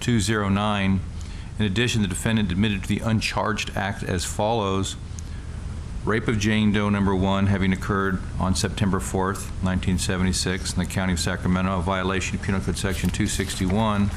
209. In addition, the defendant admitted to the uncharged act as follows. Rape of Jane Doe number one having occurred on September 4th, 1976 in the county of Sacramento, a violation of Penal Code Section 261.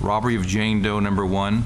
Robbery of Jane Doe number one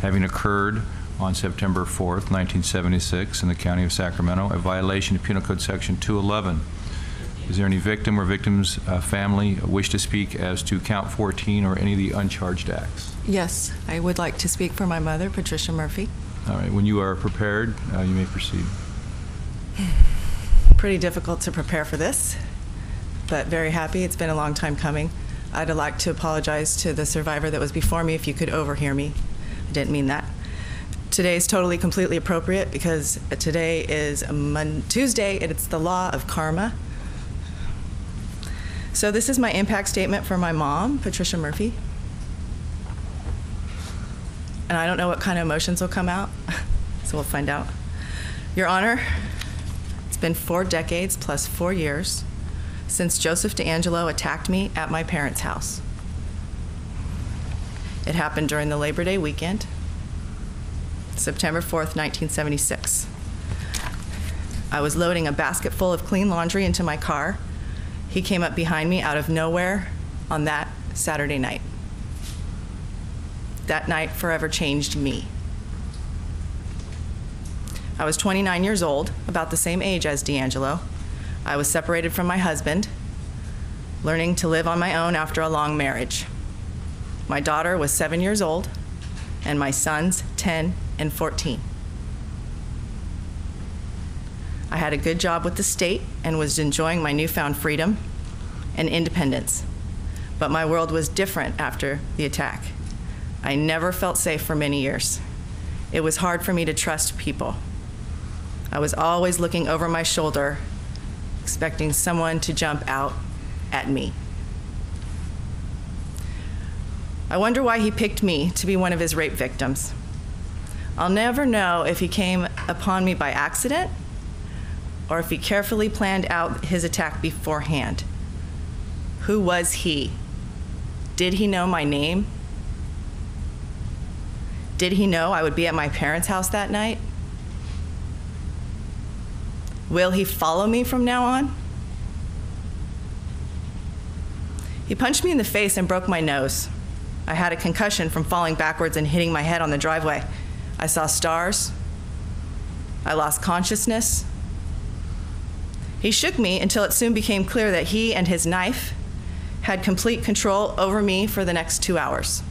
having occurred on September 4th, 1976 in the county of Sacramento, a violation of Penal Code Section 211. Is there any victim or victim's uh, family wish to speak as to count 14 or any of the uncharged acts? Yes, I would like to speak for my mother, Patricia Murphy. All right, when you are prepared, uh, you may proceed. Pretty difficult to prepare for this, but very happy. It's been a long time coming. I'd like to apologize to the survivor that was before me if you could overhear me. I didn't mean that. Today is totally, completely appropriate because today is a Mon- Tuesday and it's the law of karma. So, this is my impact statement for my mom, Patricia Murphy. And I don't know what kind of emotions will come out, so we'll find out. Your Honor, it's been four decades plus four years since Joseph DeAngelo attacked me at my parents' house. It happened during the Labor Day weekend, September 4th, 1976. I was loading a basket full of clean laundry into my car. He came up behind me out of nowhere on that Saturday night. That night forever changed me. I was 29 years old, about the same age as DeAngelo. I was separated from my husband, learning to live on my own after a long marriage. My daughter was seven years old, and my sons 10 and 14. I had a good job with the state and was enjoying my newfound freedom and independence. But my world was different after the attack. I never felt safe for many years. It was hard for me to trust people. I was always looking over my shoulder, expecting someone to jump out at me. I wonder why he picked me to be one of his rape victims. I'll never know if he came upon me by accident or if he carefully planned out his attack beforehand. Who was he? Did he know my name? Did he know I would be at my parents' house that night? Will he follow me from now on? He punched me in the face and broke my nose. I had a concussion from falling backwards and hitting my head on the driveway. I saw stars. I lost consciousness. He shook me until it soon became clear that he and his knife had complete control over me for the next two hours.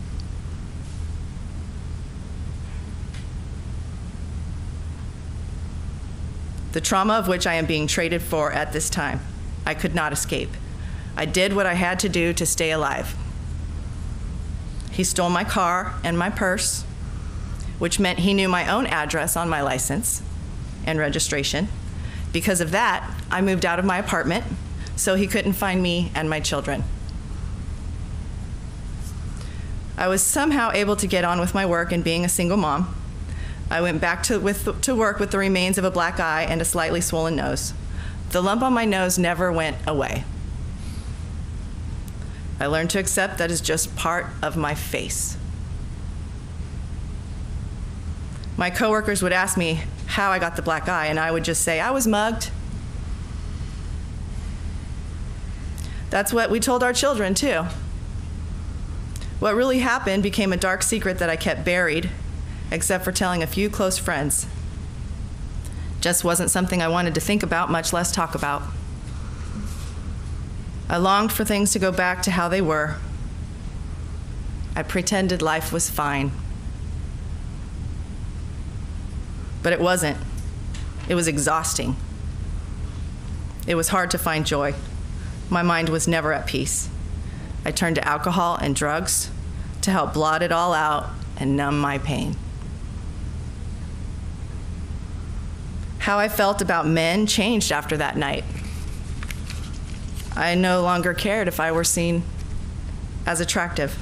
the trauma of which I am being traded for at this time. I could not escape. I did what I had to do to stay alive. He stole my car and my purse, which meant he knew my own address on my license and registration. Because of that, I moved out of my apartment so he couldn't find me and my children. I was somehow able to get on with my work and being a single mom. I went back to, with, to work with the remains of a black eye and a slightly swollen nose. The lump on my nose never went away. I learned to accept that is just part of my face. My coworkers would ask me how I got the black eye, and I would just say, I was mugged. That's what we told our children, too. What really happened became a dark secret that I kept buried except for telling a few close friends. Just wasn't something I wanted to think about, much less talk about. I longed for things to go back to how they were. I pretended life was fine. But it wasn't. It was exhausting. It was hard to find joy. My mind was never at peace. I turned to alcohol and drugs to help blot it all out and numb my pain. How I felt about men changed after that night. I no longer cared if I were seen as attractive.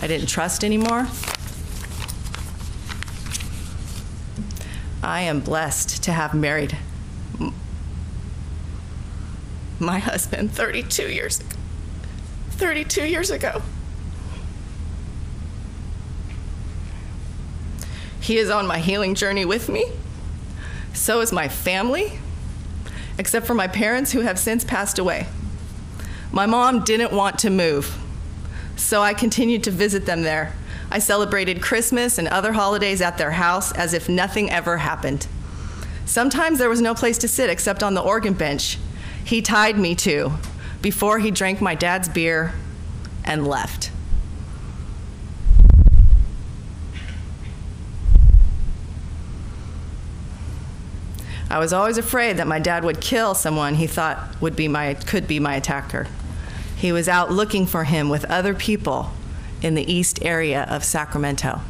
I didn't trust anymore. I am blessed to have married my husband 32 years ago. 32 years ago. He is on my healing journey with me. So is my family, except for my parents who have since passed away. My mom didn't want to move, so I continued to visit them there I celebrated Christmas and other holidays at their house as if nothing ever happened. Sometimes there was no place to sit except on the organ bench he tied me to before he drank my dad's beer and left. I was always afraid that my dad would kill someone he thought would be my, could be my attacker. He was out looking for him with other people in the east area of Sacramento.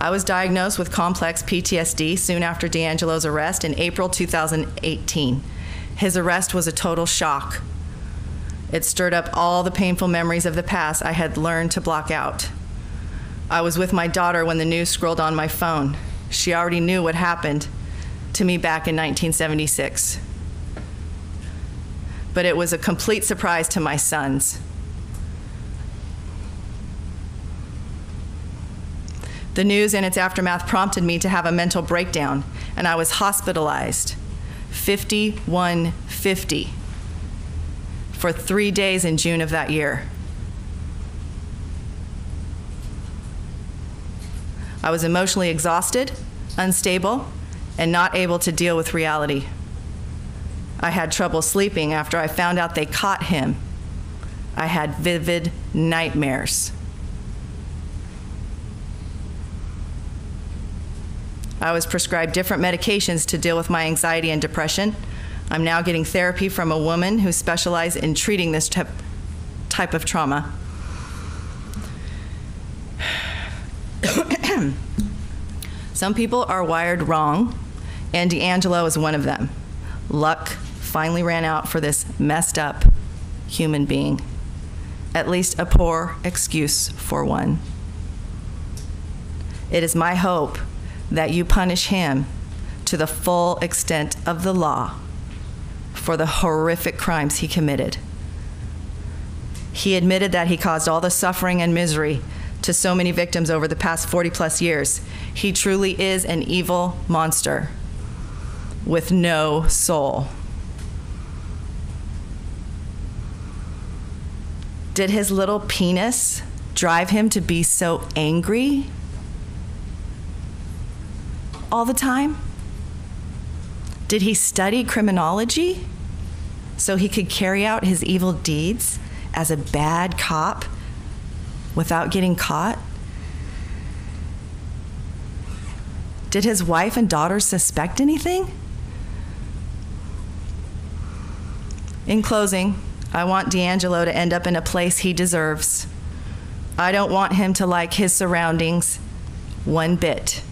I was diagnosed with complex PTSD soon after DeAngelo's arrest in April 2018. His arrest was a total shock. It stirred up all the painful memories of the past I had learned to block out. I was with my daughter when the news scrolled on my phone. She already knew what happened to me back in 1976. But it was a complete surprise to my sons. The news and its aftermath prompted me to have a mental breakdown, and I was hospitalized 5150 for three days in June of that year. I was emotionally exhausted, unstable, and not able to deal with reality. I had trouble sleeping after I found out they caught him. I had vivid nightmares. I was prescribed different medications to deal with my anxiety and depression. I'm now getting therapy from a woman who specializes in treating this type, type of trauma. Some people are wired wrong, and DeAngelo is one of them. Luck finally ran out for this messed up human being. At least a poor excuse for one. It is my hope that you punish him to the full extent of the law for the horrific crimes he committed. He admitted that he caused all the suffering and misery to so many victims over the past 40 plus years. He truly is an evil monster with no soul. Did his little penis drive him to be so angry all the time? Did he study criminology so he could carry out his evil deeds as a bad cop without getting caught? Did his wife and daughter suspect anything? In closing, I want DeAngelo to end up in a place he deserves. I don't want him to like his surroundings one bit.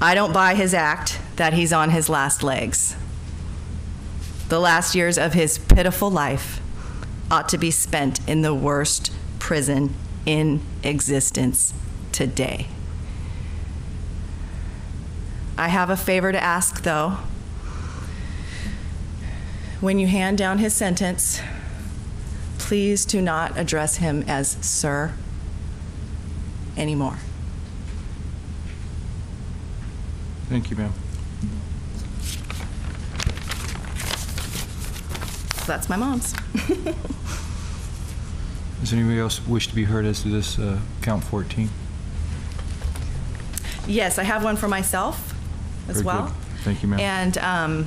I don't buy his act that he's on his last legs. The last years of his pitiful life ought to be spent in the worst prison in existence today. I have a favor to ask, though. When you hand down his sentence, please do not address him as sir anymore. Thank you, ma'am. That's my mom's. Does anybody else wish to be heard as to this uh, count 14? Yes, I have one for myself as Very well. good. Thank you, ma'am. And um,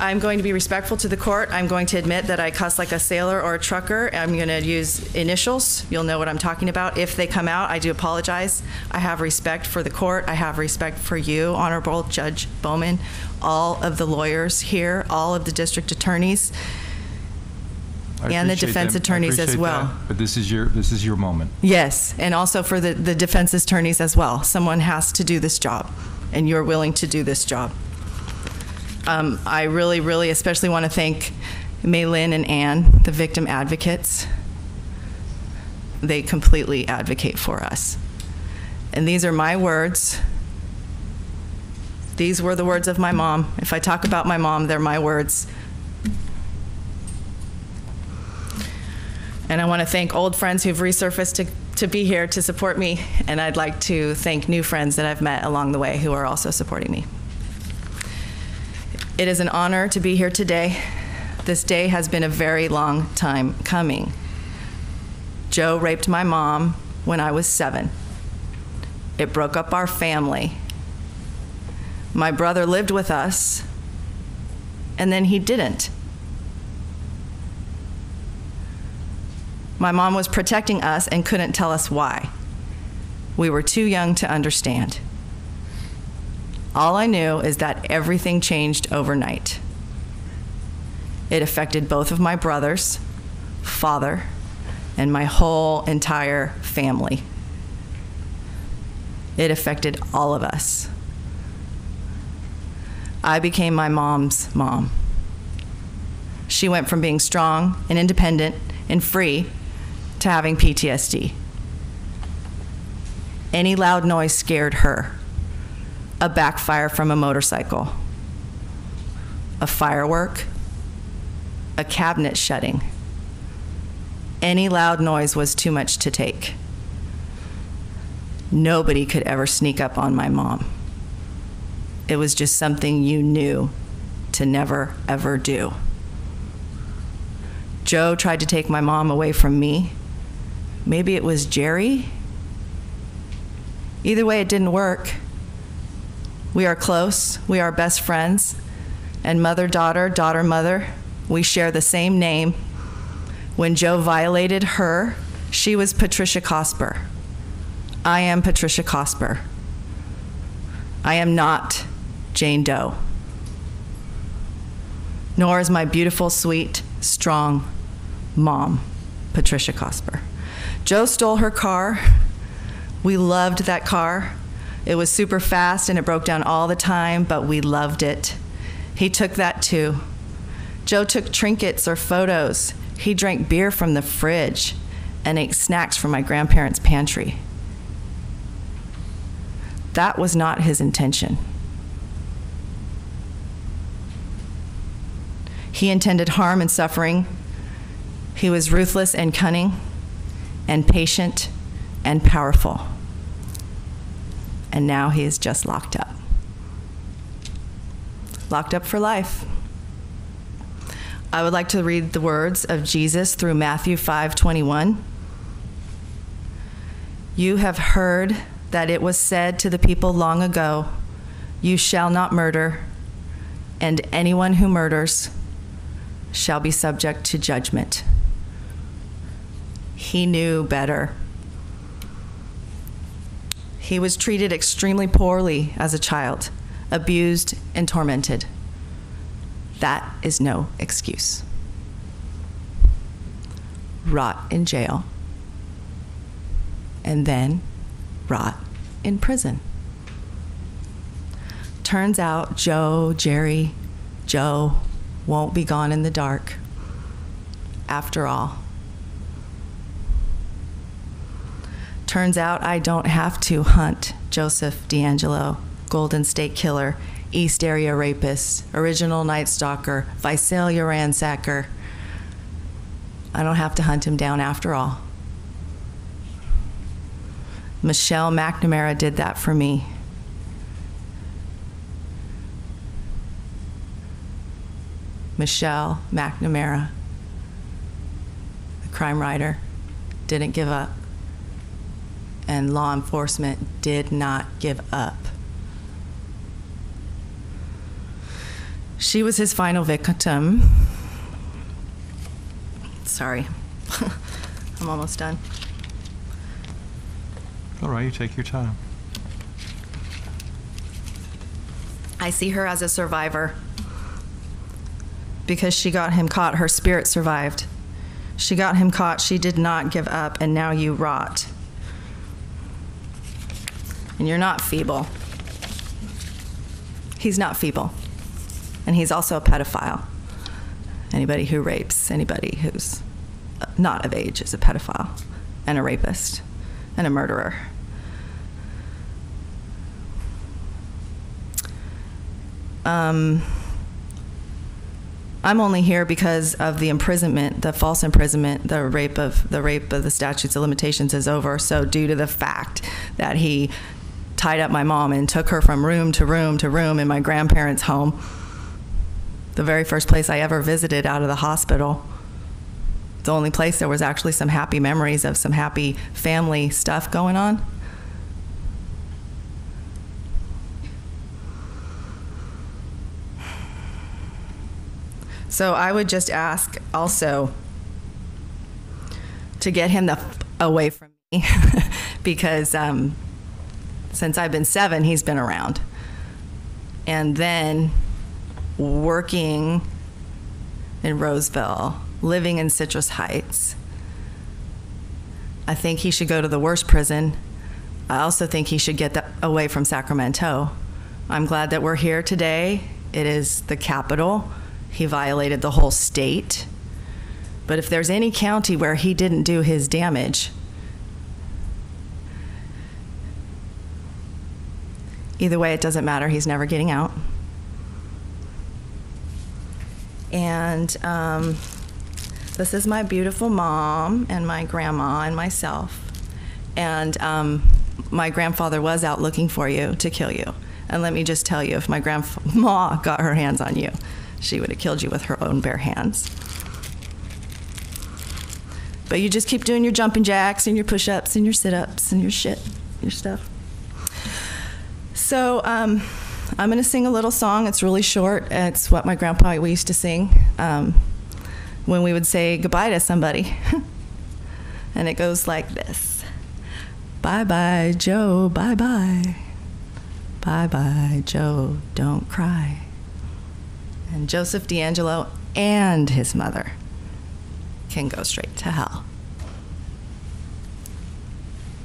I'm going to be respectful to the court. I'm going to admit that I cuss like a sailor or a trucker. I'm going to use initials. You'll know what I'm talking about. If they come out, I do apologize. I have respect for the court. I have respect for you, Honorable Judge Bowman, all of the lawyers here, all of the district attorneys. I and the defense. Attorneys as well. that, But this is your, this is your moment. Yes, and also for the, the defense attorneys as well. Someone has to do this job, and you're willing to do this job. Um, I really, really especially want to thank Maylin and Ann, the victim advocates. They completely advocate for us. And these are my words. These were the words of my mom. If I talk about my mom, they're my words. And I want to thank old friends who've resurfaced to, to be here to support me. And I'd like to thank new friends that I've met along the way who are also supporting me. It is an honor to be here today. This day has been a very long time coming. Joe raped my mom when I was seven. It broke up our family. My brother lived with us, and then he didn't. My mom was protecting us and couldn't tell us why. We were too young to understand. All I knew is that everything changed overnight. It affected both of my brothers, father, and my whole entire family. It affected all of us. I became my mom's mom. She went from being strong and independent and free to having PTSD. Any loud noise scared her. A backfire from a motorcycle, a firework, a cabinet shutting. Any loud noise was too much to take. Nobody could ever sneak up on my mom. It was just something you knew to never, ever do. Joe tried to take my mom away from me. Maybe it was Jerry. Either way, it didn't work. We are close, we are best friends, and mother daughter, daughter mother, we share the same name. When Joe violated her, she was Patricia Cosper. I am Patricia Cosper. I am not Jane Doe. Nor is my beautiful, sweet, strong mom, Patricia Cosper. Joe stole her car. We loved that car. It was super fast and it broke down all the time, but we loved it. He took that too. Joe took trinkets or photos. He drank beer from the fridge and ate snacks from my grandparents' pantry. That was not his intention. He intended harm and suffering. He was ruthless and cunning, and patient and powerful. And now he is just locked up. Locked up for life. I would like to read the words of Jesus through Matthew 5:21. You have heard that it was said to the people long ago, you shall not murder, and anyone who murders shall be subject to judgment. He knew better. He was treated extremely poorly as a child, abused and tormented. That is no excuse. Rot in jail, and then rot in prison. Turns out Joe, Jerry, Joe won't be gone in the dark after all. Turns out I don't have to hunt Joseph DeAngelo, Golden State Killer, East Area Rapist, Original Night Stalker, Visalia Ransacker. I don't have to hunt him down after all. Michelle McNamara did that for me. Michelle McNamara, the crime writer, didn't give up. And law enforcement did not give up. She was his final victim. Sorry, I'm almost done. All right, you take your time. I see her as a survivor. Because she got him caught, her spirit survived. She got him caught, she did not give up, and now you rot. And you're not feeble. He's not feeble. And he's also a pedophile. Anybody who rapes anybody who's not of age is a pedophile and a rapist and a murderer. Um, I'm only here because of the imprisonment, the false imprisonment, the rape of the rape of the statutes of limitations is over. So due to the fact that he tied up my mom and took her from room to room to room in my grandparents' home, the very first place I ever visited out of the hospital, the only place there was actually some happy memories of some happy family stuff going on. So I would just ask also to get him the f- away from me because um, since I've been seven, he's been around. And then working in Roseville, living in Citrus Heights. I think he should go to the worst prison. I also think he should get the, away from Sacramento. I'm glad that we're here today. It is the capital. He violated the whole state. But if there's any county where he didn't do his damage, either way, it doesn't matter. He's never getting out. And um, this is my beautiful mom and my grandma and myself. And um, my grandfather was out looking for you to kill you. And let me just tell you, if my grandma got her hands on you, she would have killed you with her own bare hands. But you just keep doing your jumping jacks and your push ups and your sit ups and your shit, your stuff. So um, I'm going to sing a little song. It's really short. It's what my grandpa we used to sing um, when we would say goodbye to somebody. and it goes like this Bye bye, Joe. Bye bye. Bye bye, Joe. Don't cry. And Joseph DeAngelo and his mother can go straight to hell.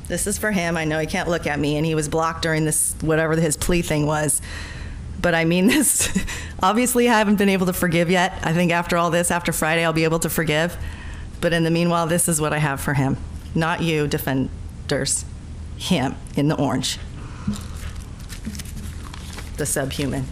This is for him. I know he can't look at me, and he was blocked during this, whatever his plea thing was. But I mean this. Obviously, I haven't been able to forgive yet. I think after all this, after Friday, I'll be able to forgive. But in the meanwhile, this is what I have for him. Not you, defenders. Him in the orange. The subhuman.